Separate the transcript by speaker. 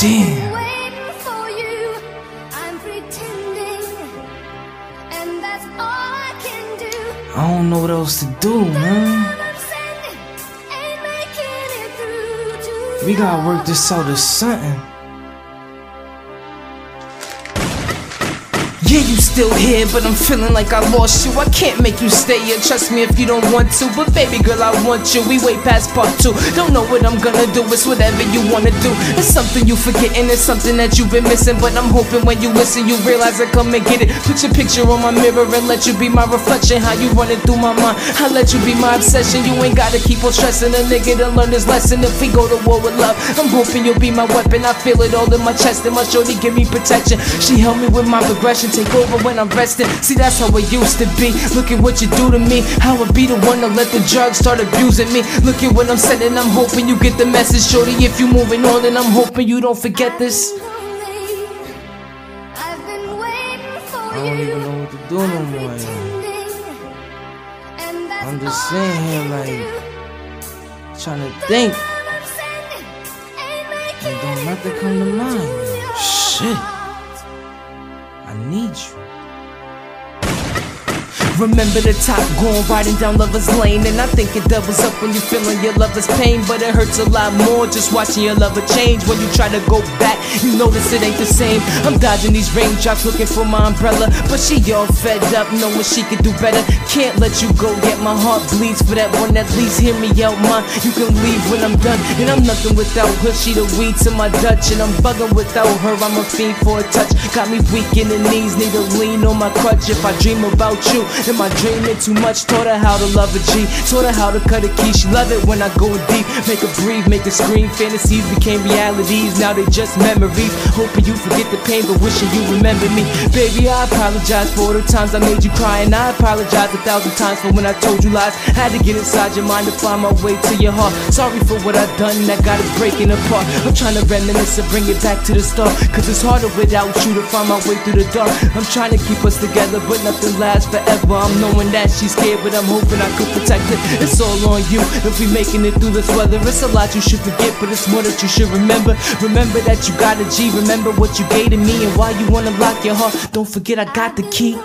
Speaker 1: Damn.
Speaker 2: been waiting for you. I'm pretending, and that's I do.
Speaker 1: I don't know what else to do, man.
Speaker 2: I'm sending, ain't making it through to
Speaker 1: We gotta work this out or something. You still here, but I'm feeling like I lost you. I can't make you stay here, trust me if you don't want to. But baby girl, I want you. We way past part two. Don't know what I'm gonna do, it's whatever you wanna do. It's something you forgetting, it's something that you've been missing. But I'm hoping when you listen, you realize I come and get it. Put your picture on my mirror and let you be my reflection. How you running through my mind, I let you be my obsession. You ain't gotta keep on stressing a nigga to learn this lesson. If we go to war with love, I'm hoping you'll be my weapon. I feel it all in my chest, and my shorty give me protection. She help me with my progression, take over when I'm resting. See, that's how it used to be. Look at what you do to me. How I be the one to let the drugs start abusing me. Look at what I'm saying, I'm hoping you get the message, shorty. If you moving on, then I'm hoping you don't forget this.
Speaker 2: I've been waiting for
Speaker 1: I don't even know what to do no more, yo.
Speaker 2: pretending, and that's
Speaker 1: I'm just sitting here like trying to think. And don't nothing come to mind. Shit. I need you. Remember the top going riding down lover's lane. And I think it doubles up when you feeling your lover's pain. But it hurts a lot more just watching your lover change. When you try to go back, you notice it ain't the same. I'm dodging these raindrops looking for my umbrella. But she all fed up knowing she could do better. Can't let you go yet, my heart bleeds for that one. At least hear me out, ma. You can leave when I'm done. And I'm nothing without her, she the weed to my Dutch. And I'm bugging without her, I'm a fiend for a touch. Got me weak in the knees, need to lean my crutch If I dream about you, am I dreaming too much? Taught her how to love a G, taught her how to cut a key. She love it when I go deep, make her breathe, make her scream. Fantasies became realities, now they just memories. Hoping you forget the pain, but wishing you remember me. Baby, I apologize for the times I made you cry. And I apologize a thousand times for when I told you lies. Had to get inside your mind to find my way to your heart. Sorry for what I've done, that got us breaking apart. I'm trying to reminisce and bring it back to the start. Cause it's harder without you to find my way through the dark. I'm trying to keep us together, but nothing lasts forever. I'm knowing that she's scared, but I'm hoping I could protect her. It's all on you. If we making it through this weather It's a lot you should forget, but it's more that you should remember. Remember that you got a G, remember what you gave to me And why you wanna lock your heart, don't forget I got the key